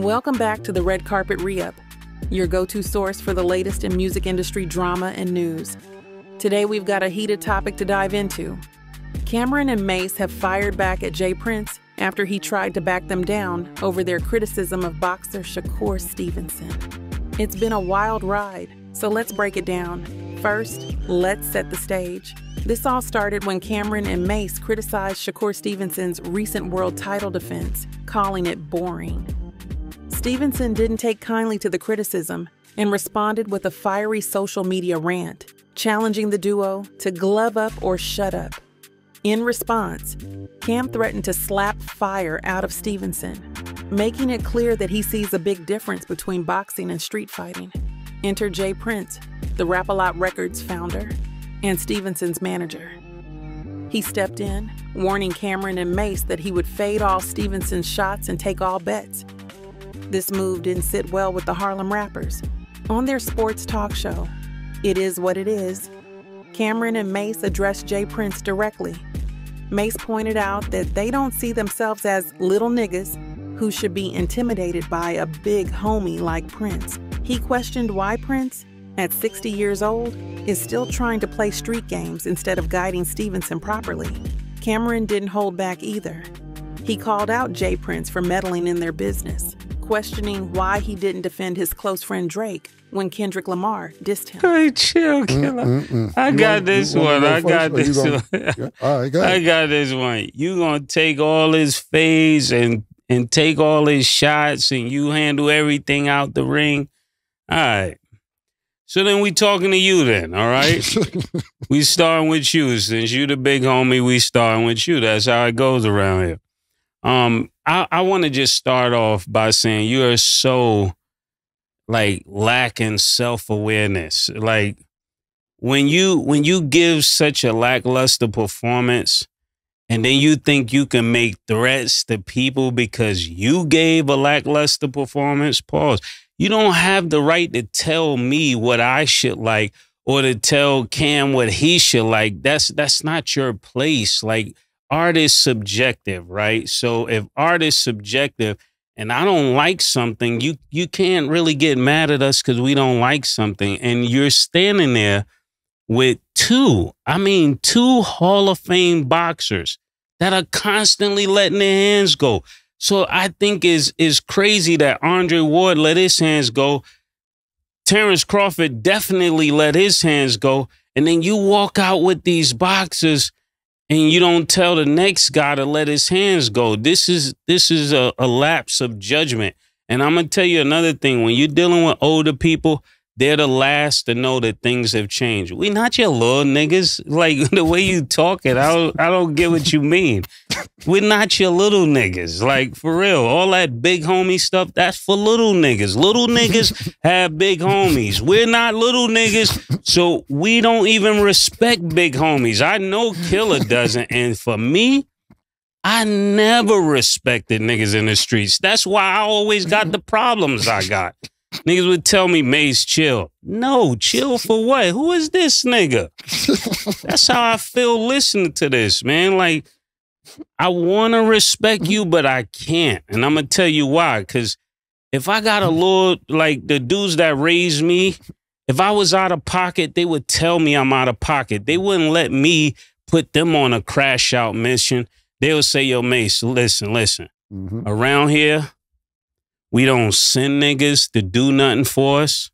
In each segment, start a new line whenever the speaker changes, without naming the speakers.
Welcome back to the Red Carpet Re-Up, your go-to source for the latest in music industry drama and news. Today we've got a heated topic to dive into. Cam'ron and Mase have fired back at J. Prince after he tried to back them down over their criticism of boxer Shakur Stevenson. It's been a wild ride, so let's break it down. First, let's set the stage. This all started when Cam'ron and Mase criticized Shakur Stevenson's recent world title defense, calling it boring. Stevenson didn't take kindly to the criticism and responded with a fiery social media rant, challenging the duo to glove up or shut up. In response, Cam threatened to slap fire out of Stevenson, making it clear that he sees a big difference between boxing and street fighting. Enter J. Prince, the Rap-A-Lot Records founder and Stevenson's manager. He stepped in, warning Cam'ron and Mase that he would fade all Stevenson's shots and take all bets. This move didn't sit well with the Harlem rappers. On their sports talk show, It Is What It Is, Cam'ron and Mase addressed J. Prince directly. Mase pointed out that they don't see themselves as little niggas who should be intimidated by a big homie like Prince. He questioned why Prince, at 60 years old, is still trying to play street games instead of guiding Stevenson properly. Cam'ron didn't hold back either. He called out J. Prince for meddling in their business, questioning why he didn't defend his close friend Drake when Kendrick Lamar dissed him.
Hey, chill, mm, killer.
Mm-mm.
I
You
got
want-
this
you
one.
want me to go
I got
first, or you
this
gonna-
one.
Yeah. All right, go
I got this one. You gonna take all his fades and and take all his shots and you handle everything out the ring. All right. So then we talking to you then, all right? we starting with you. Since you the big homie, we starting with you. That's how it goes around here. Um, I, I want to just start off by saying you are so like lacking self-awareness. Like when you when you give such a lackluster performance and then you think you can make threats to people because you gave a lackluster performance, pause. You don't have the right to tell me what I should like or to tell Cam what he should like. That's that's not your place. Like art is subjective, right? So if art is subjective and I don't like something, you you can't really get mad at us because we don't like something. And you're standing there with two, I mean, two Hall of Fame boxers that are constantly letting their hands go. So I think is is crazy that Andre Ward let his hands go. Terrence Crawford definitely let his hands go. And then you walk out with these boxers and you don't tell the next guy to let his hands go. This is this is a, a lapse of judgment. And I'm gonna tell you another thing. When you're dealing with older people, they're the last to know that things have changed. We not your little niggas. Like the way you talking, I don't, I don't get what you mean. We're not your little niggas. Like for real, all that big homie stuff, that's for little niggas. Little niggas have big homies. We're not little niggas, so we don't even respect big homies. I know Killer doesn't, and for me, I never respected niggas in the streets. That's why I always got the problems I got. Niggas would tell me, Mase, chill. No, chill for what? Who is this nigga? That's how I feel listening to this, man. Like, I want to respect you, but I can't. And I'm going to tell you why. Because if I got a little, like the dudes that raised me, if I was out of pocket, they would tell me I'm out of pocket. They wouldn't let me put them on a crash out mission. They would say, yo, Mase, listen, listen.
Mhm.
Around here, we don't send niggas to do nothing for us.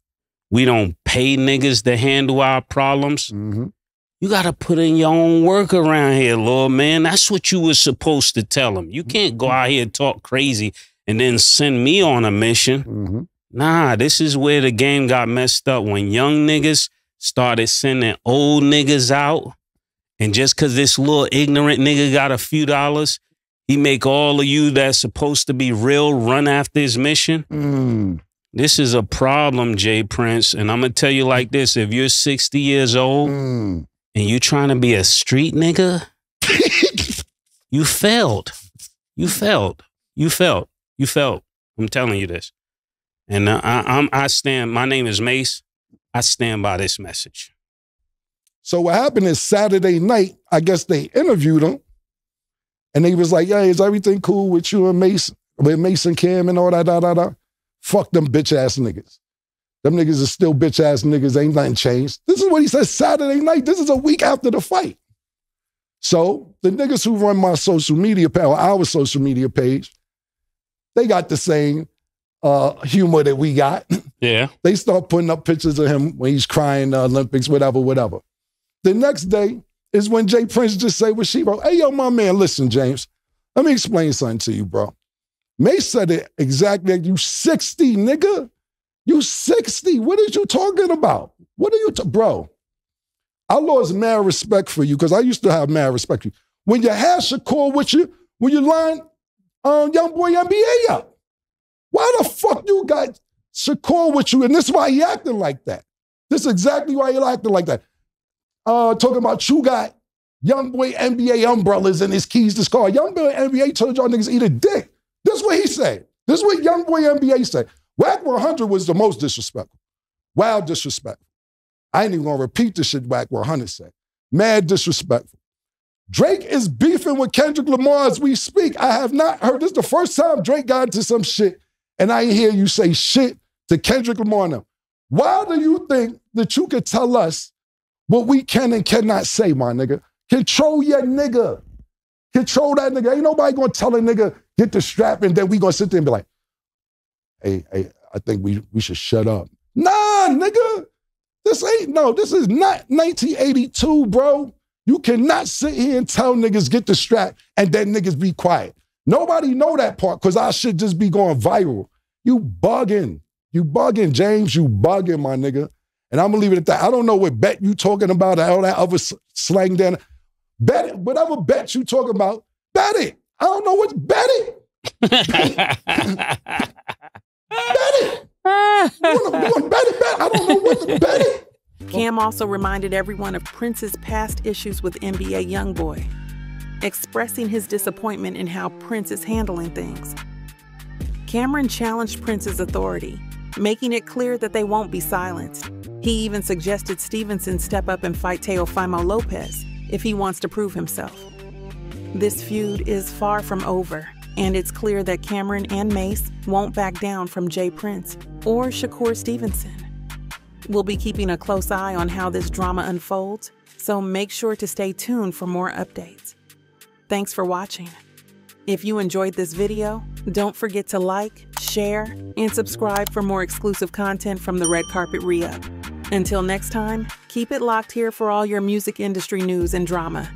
We don't pay niggas to handle our problems.
Mhm.
You got to put in your own work around here, Lord, man. That's what you was supposed to tell them. You can't go out here and talk crazy and then send me on a mission.
Mhm.
Nah, this is where the game got messed up when young niggas started sending old niggas out. And just cause this little ignorant nigga got a few dollars, he make all of you that's supposed to be real run after his mission.
Mm.
This is a problem, J. Prince. And I'm gonna tell you like this: if you're 60 years old
Mm.
and you're trying to be a street nigga, you failed. You failed. You failed. You failed. I'm telling you this. And uh, I, I'm I stand. My name is Mase. I stand by this message.
So what happened is Saturday night, I guess they interviewed him, and they was like, "Yeah, is everything cool with you and Mason?" with Mason Cam and all that, da, da, da. Fuck them bitch ass niggas. Them niggas are still bitch ass niggas. Ain't nothing changed. This is what he said Saturday night. This is a week after the fight. So the niggas who run my social media page, our social media page, they got the same uh, humor that we got.
Yeah.
they start putting up pictures of him when he's crying the Olympics, whatever, whatever. The next day is when J. Prince just say what she wrote. Hey, yo, my man, listen, James, let me explain something to you, bro. May said it exactly like you 60, nigga. You 60. What are you talking about? What are you, bro? I lost mad respect for you because I used to have mad respect for you. When you had Shakur with you, when you line um, Young Boy NBA up, why the fuck you got Shakur with you? And this is why he acting like that. This is exactly why he acting like that. Uh, talking about you got Young Boy NBA umbrellas and his keys to this car. Young Boy NBA told y'all niggas eat a dick. This is what he said. This is what Young Boy NBA said. Wack 100 was the most disrespectful. Wild disrespectful. I ain't even gonna repeat the shit Wack 100 said. Mad disrespectful. Drake is beefing with Kendrick Lamar as we speak. I have not heard this. is the first time Drake got into some shit, and I hear you say shit to Kendrick Lamar now. Why do you think that you could tell us what we can and cannot say, my nigga? Control your nigga. Control that nigga. Ain't nobody gonna tell a nigga get the strap and then we gonna sit there and be like, hey, hey, I think we, we should shut up. Nah, nigga. This ain't no, this is not 1982, bro. You cannot sit here and tell niggas get the strap and then niggas be quiet. Nobody know that part because I should just be going viral. You bugging. You bugging, James. You bugging, my nigga. And I'm gonna leave it at that. I don't know what bet you talking about, all that other slang then. Bet it. Whatever bet you talking about, bet it. I don't know what bet it. Bet it. You wanna, you wanna bet it, bet? I don't know what to bet it.
Cam also reminded everyone of Prince's past issues with NBA Youngboy, expressing his disappointment in how Prince is handling things. Cam'ron challenged Prince's authority, making it clear that they won't be silenced. He even suggested Stevenson step up and fight Teofimo Lopez if he wants to prove himself. This feud is far from over, and it's clear that Cam'ron and Mase won't back down from J. Prince or Shakur Stevenson. We'll be keeping a close eye on how this drama unfolds, so make sure to stay tuned for more updates. Thanks for watching. If you enjoyed this video, don't forget to like, share, and subscribe for more exclusive content from the Red Carpet Re Up. Until next time, keep it locked here for all your music industry news and drama.